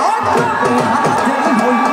चिट्ठियां किधर